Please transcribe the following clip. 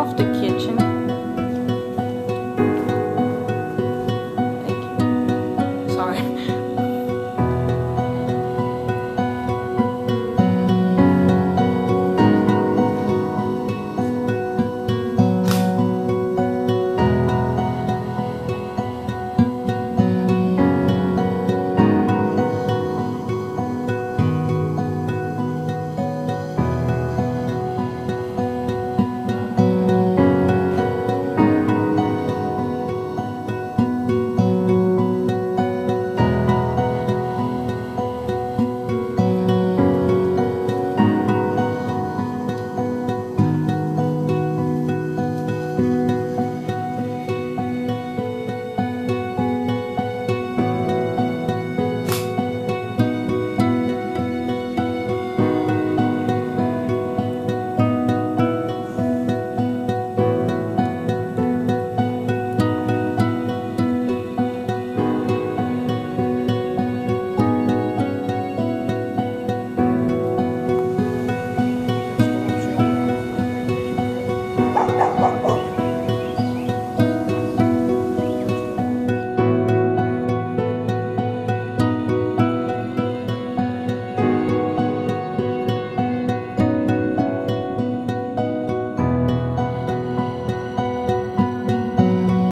off the key.